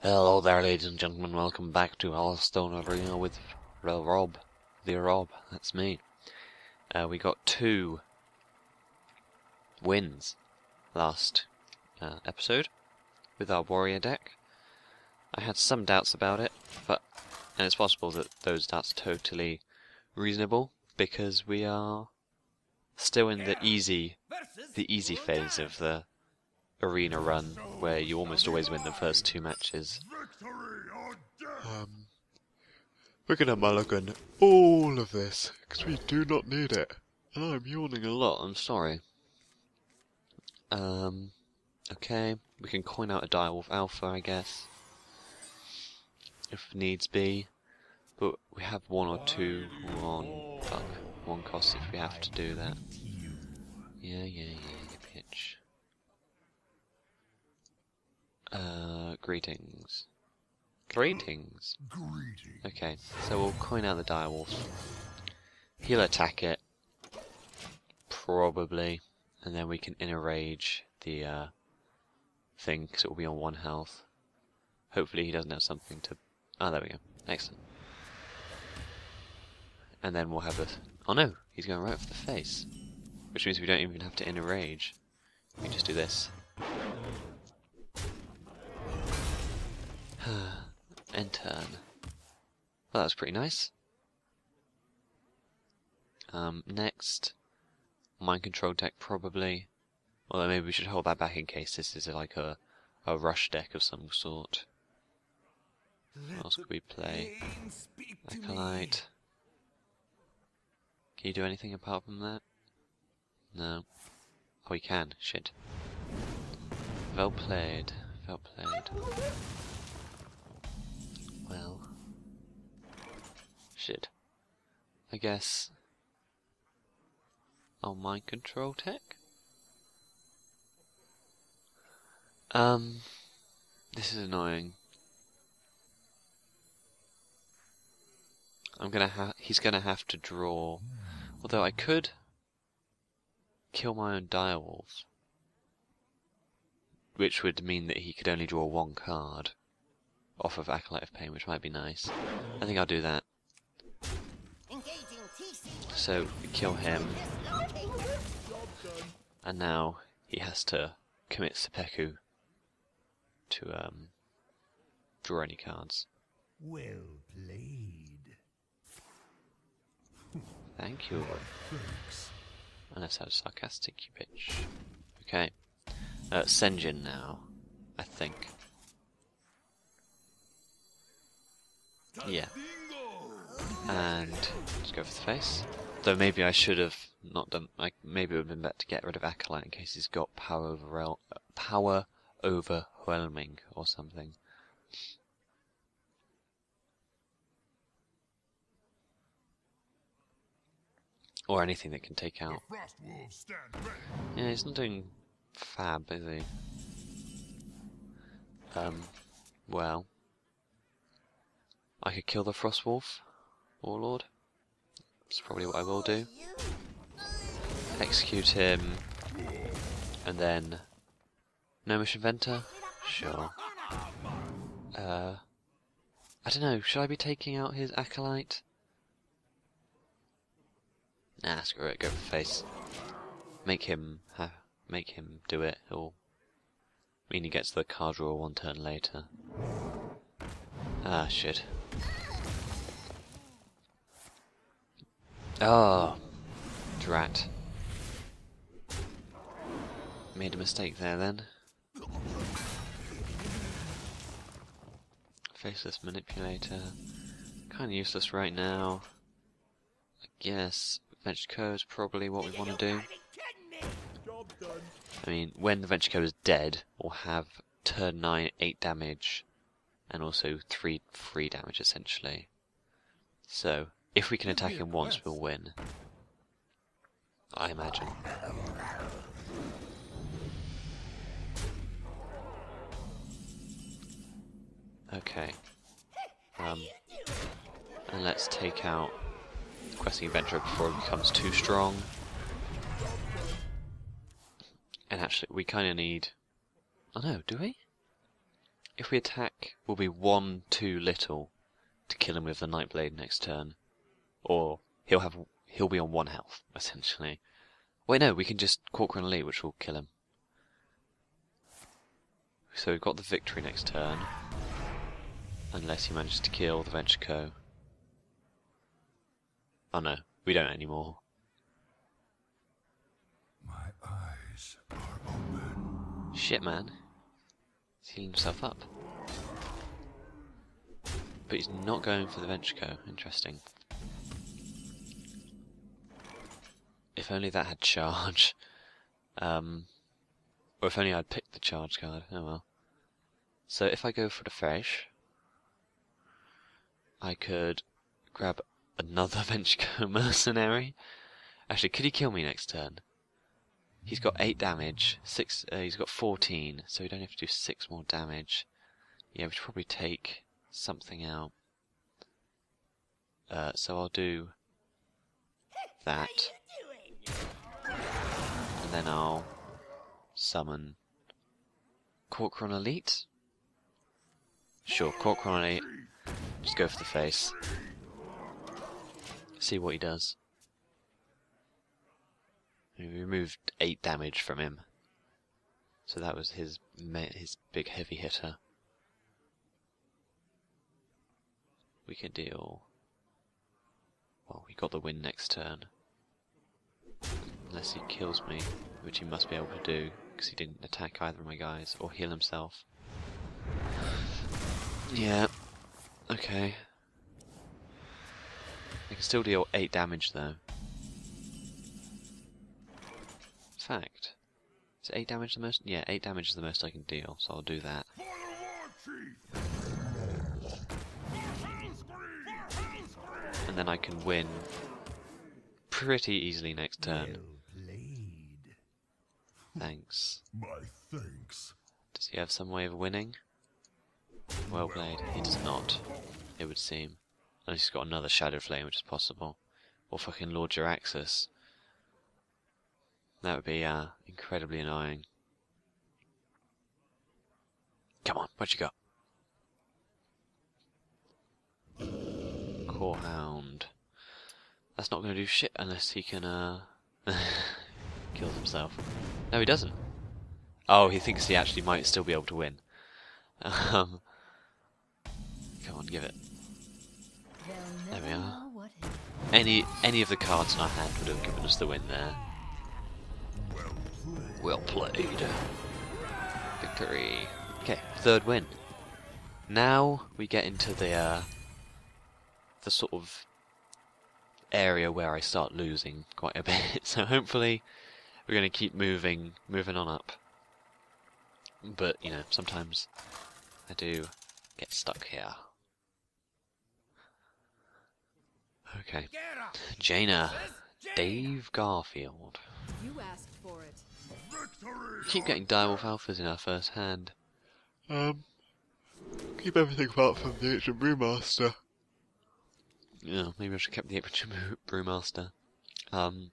Hello there, ladies and gentlemen. Welcome back to Hearthstone Arena with Rob. The Rob, that's me. Uh, we got two wins last uh, episode with our warrior deck. I had some doubts about it, but and it's possible that those doubts are totally reasonable because we are still in the easy, the easy phase of the arena run where you almost always win the first two matches. Um, we're gonna mulligan all of this because we do not need it, and I'm yawning a lot. I'm sorry. Um, okay, we can coin out a Direwolf Alpha, I guess, if needs be. But we have one or two on fuck one cost if we have to do that. Yeah, yeah, yeah, bitch. Uh, greetings. Greetings. Okay, so we'll coin out the direwolf. He'll attack it, probably, and then we can inner rage the uh, thing because it will be on one health. Hopefully, he doesn't have something to. Oh, there we go. Excellent. And then we'll have a. Oh no, he's going right for the face, which means we don't even have to inner rage. We just do this. End turn. Well, that was pretty nice. Um, next, mind control tech probably. Although maybe we should hold that back in case this is like a, a rush deck of some sort. What else could we play? Acolyte. Can you do anything apart from that? No. Oh, we can. Shit. Well played. Well played. Well. Shit. I guess. Oh, mind control tech? Um. This is annoying. I'm gonna have. He's gonna have to draw. Although I could kill my own direwolf, which would mean that he could only draw one card off of Acolyte of Pain, which might be nice. I think I'll do that. So, kill him. And now he has to commit Seppuku to um, draw any cards. Well played. Thank you. Unless I was sarcastic, you bitch. Okay. Uh, Sen'jin now, I think. Yeah. And just go for the face. Though maybe I should have not done. Like maybe it would have been better to get rid of Acolyte in case he's got power over power overwhelming or something. Or anything that can take out. Yeah, he's not doing fab, is he? Um, well. I could kill the Frostwolf, Warlord. That's probably what I will do. Execute him, and then Gnomish Inventor? Sure. Uh, I don't know, should I be taking out his Acolyte? Nah, screw it, go for face. Make him, uh, make him do it, or mean he gets the card draw one turn later. Ah, shit. Oh, drat. Made a mistake there then. Faceless manipulator. Kinda useless right now. I guess Venture is probably what we want to do. I mean, when the Venture Co is dead, we'll have turn 9, 8 damage, and also 3 free damage essentially. So, if we can attack him once, we'll win. I imagine. Okay. Um, and let's take out Questing Adventurer before he becomes too strong. And actually, we kind of need... Oh no, do we? if we attack, we'll be one too little to kill him with the Nightblade next turn, or he'll have he'll be on one health essentially. Wait, no, we can just Kor'kron Elite, which will kill him. So we've got the victory next turn, unless he manages to kill the Venture Co. Oh no, we don't anymore. My eyes are open. Shit, man. He's healing himself up. But he's not going for the Venture Co. Interesting. If only that had charge. Um, or if only I'd picked the charge card. Oh well. So if I go for the fresh, I could grab another Venture mercenary. Actually, could he kill me next turn? He's got 8 damage, six. Uh, he's got 14, so we don't have to do 6 more damage. Yeah, we should probably take something out. Uh, so I'll do that. And then I'll summon Kor'kron Elite. Sure, Kor'kron Elite. Just go for the face. See what he does. We removed eight damage from him, so that was his his big heavy hitter. We can deal. Well, we got the win next turn, unless he kills me, which he must be able to do because he didn't attack either of my guys or heal himself. Yeah. Okay. I can still deal eight damage though. fact. Is 8 damage the most? Yeah, 8 damage is the most I can deal, so I'll do that. And then I can win pretty easily next turn. Well. Thanks. My thanks. Does he have some way of winning? Well played. He does not, it would seem. Unless he's got another Shadowflame, which is possible. Or fucking Lord Jaraxxus. That would be uh, incredibly annoying. Come on, what you got? Core Hound. That's not going to do shit unless he can, uh... himself. No, he doesn't. Oh, he thinks he actually might still be able to win. Um... Come on, give it. There we are. Any any of the cards in our hand would have given us the win there. Well played. Victory. Okay, third win. Now we get into the uh, the sort of area where I start losing quite a bit. So hopefully we're going to keep moving, moving on up. But you know, sometimes I do get stuck here. Okay, Jaina, Dave Garfield. You asked for it. Keep getting direwolf alphas in our first hand. Um, keep everything apart from the ancient brewmaster. Yeah, maybe I should keep the ancient Brew- brewmaster. Um,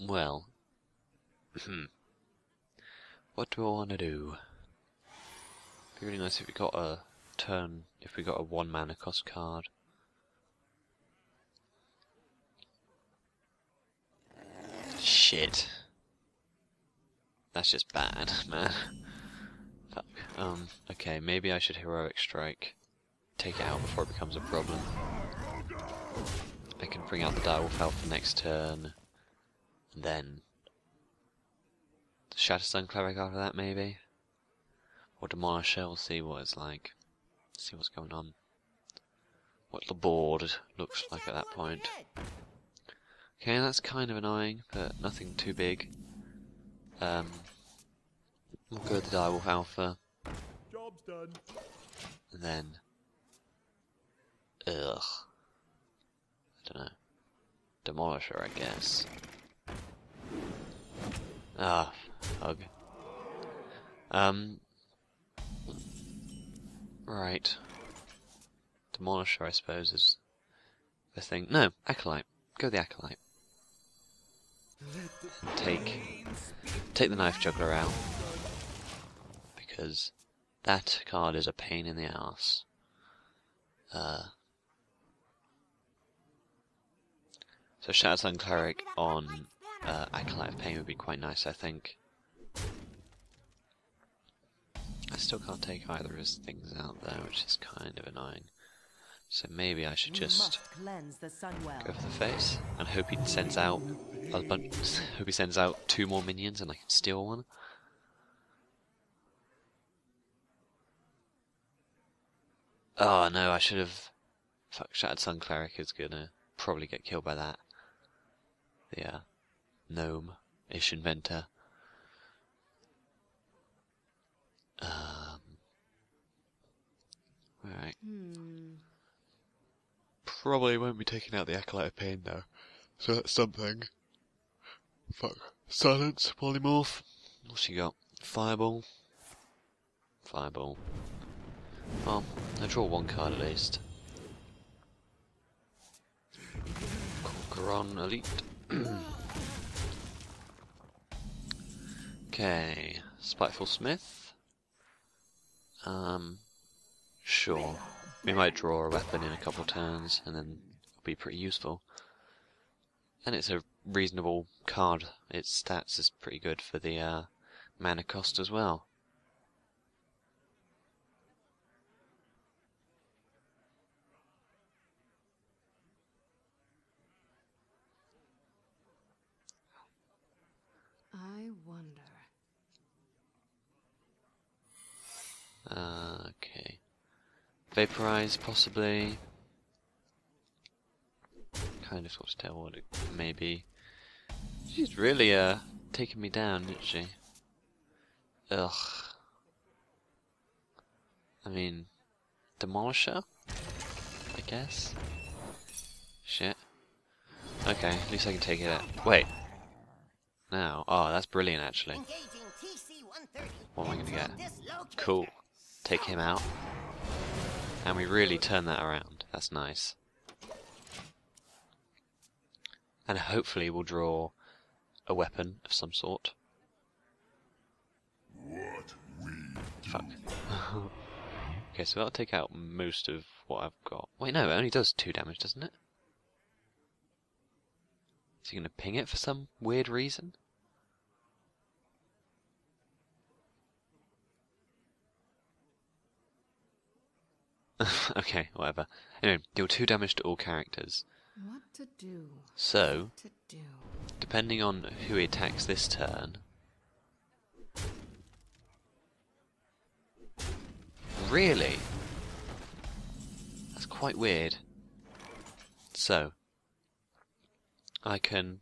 well, hmm. what do I want to do? Be really nice if we got a turn, if we got a one mana cost card. Shit. That's just bad, man. Fuck. Um, okay, maybe I should heroic strike. Take it out before it becomes a problem. I can bring out the direwolf alpha next turn. And then the Shattered Sun Cleric after that maybe? Or Demolisher, we'll see what it's like. See what's going on. What the board looks like at that point. Okay, that's kind of annoying, but nothing too big. Um, we'll go with the Direwolf Alpha, Job's done. and then... Ugh. Know. Demolisher, I guess. Ah, hug. Um... Right. Demolisher, I suppose, is the thing. No, Acolyte. Go the Acolyte. take take the knife juggler out because That card is a pain in the ass. Uh, so Shattered Sun Cleric on uh, Acolyte of Pain would be quite nice, I think. I still can't take either of his things out there, which is kind of annoying. So maybe I should just must cleanse the Sunwell. go for the face and hope he sends out a bunch. hope he sends out two more minions and I can steal one. Oh no, I should have. Fuck, Shattered Sun Cleric is gonna probably get killed by that. The uh, Gnomish Inventor. Um. Alright. Hmm. Probably won't be taking out the Acolyte of Pain though. So that's something. Fuck. Silence, polymorph. What's you got? Fireball. Fireball. Well, I draw one card at least. Kor'kron Elite. okay. Spiteful Smith. Um, sure. We might draw a weapon in a couple turns, and then it'll be pretty useful. And it's a reasonable card. Its stats is pretty good for the uh, mana cost as well. I wonder. Uh, okay. Vaporize, possibly. Kind of sort of tell what it may be. She's really, uh, taking me down, isn't she? Ugh. I mean, Demolisher? I guess? Shit. Okay, at least I can take it out. Wait. Now. Oh, that's brilliant, actually. What am I gonna get? Cool. Take him out. And we really turn that around. That's nice. And hopefully we'll draw a weapon of some sort. Fuck. okay, so that'll take out most of what I've got. Wait, no, it only does two damage, doesn't it? Is he gonna ping it for some weird reason? okay, whatever. Anyway, deal two damage to all characters. What to do? So, To do. depending on who he attacks this turn. Really? That's quite weird. So, I can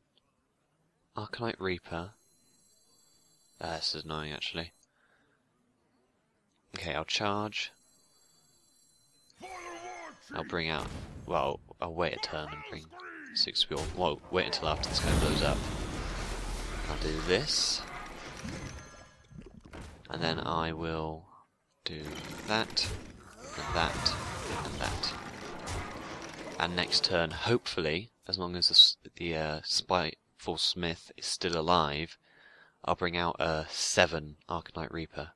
Arcanite Reaper. Uh, this is annoying actually. Okay, I'll charge. I'll bring out. Well, I'll wait a turn and bring six fuel. Well, wait until after this guy blows up. I'll do this. And then I will do that, and that, and that. And next turn, hopefully, as long as the, the uh, Spiteful Smith is still alive, I'll bring out a 7 Arcanite Reaper.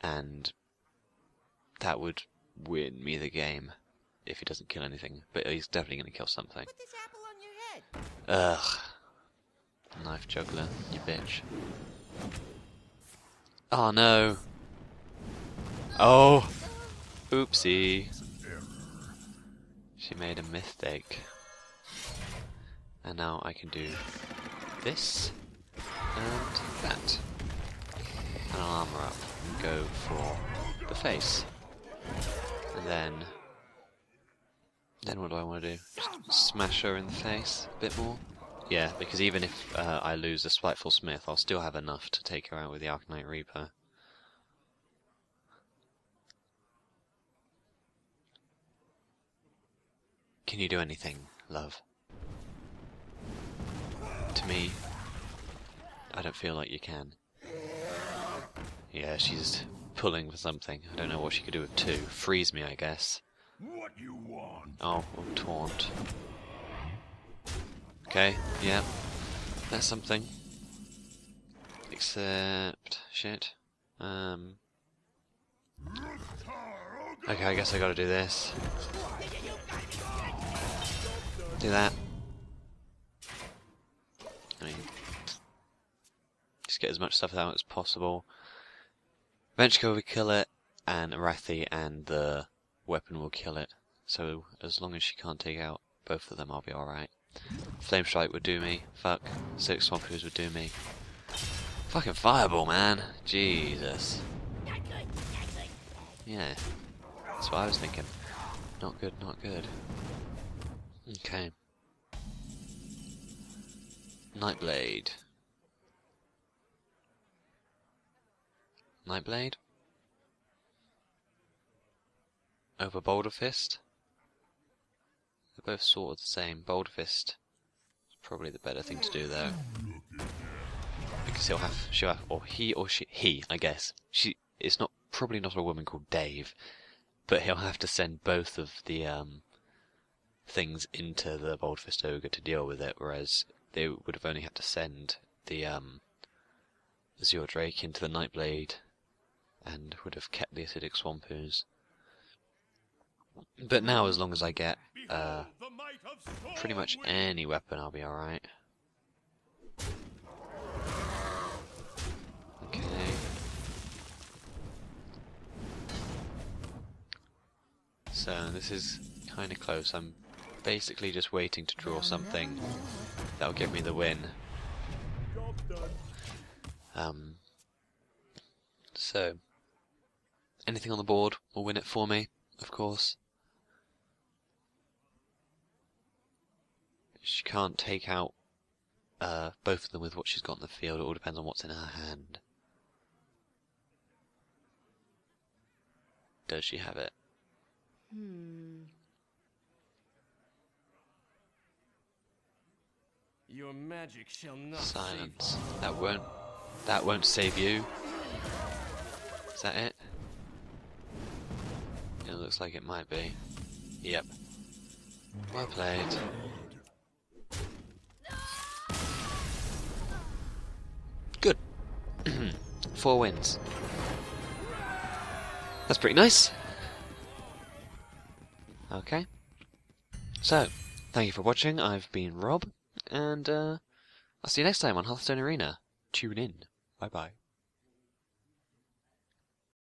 And that would win me the game if he doesn't kill anything. But he's definitely going to kill something. Put this apple on your head. Ugh. Knife juggler, you bitch. Oh no. Oh. Oopsie. She made a mistake. And now I can do this and that. And I'll armor up and go for the face. And then then what do I want to do? Just smash her in the face a bit more? Yeah, because even if uh, I lose the Spiteful Smith, I'll still have enough to take her out with the Arcanite Reaper. Can you do anything, love? To me, I don't feel like you can. Yeah, she's pulling for something. I don't know what she could do with two. Freeze me, I guess. what you want? Oh, well, taunt. Okay, yeah. That's something. Except... shit. Um... Okay, I guess I gotta do this. Do that. I mean, just get as much stuff out as possible. Venture will kill it, and Arathi and the weapon will kill it. So as long as she can't take out both of them, I'll be alright. Flamestrike would do me. Fuck. Six Swampers would do me. Fucking Fireball, man. Jesus. Yeah. That's what I was thinking. Not good, not good. Okay. Nightblade. Nightblade? Over Boulder Fist? They're both sort of the same. Boulder Fist is probably the better thing to do though. Because he'll have, she'll have, or he or she, he, I guess. She, it's not, probably not a woman called Dave, but he'll have to send both of the, um, things into the Boulderfist Ogre to deal with it, whereas they would have only had to send the, um, Azure Drake into the Nightblade and would have kept the Acidic Swamp Ooze. But now, as long as I get uh, pretty much any weapon, I'll be alright. Okay. So, this is kind of close. I'm basically just waiting to draw something that'll give me the win. Um, so, anything on the board will win it for me, of course. She can't take out uh, both of them with what she's got in the field. It all depends on what's in her hand. Does she have it? Hmm. Your magic shall not Silence. That won't. That won't save you. Is that it? It looks like it might be. Yep. Well played. Good. Four wins. That's pretty nice. Okay. So, thank you for watching. I've been Rob, and uh, I'll see you next time on Hearthstone Arena. Tune in. Bye bye.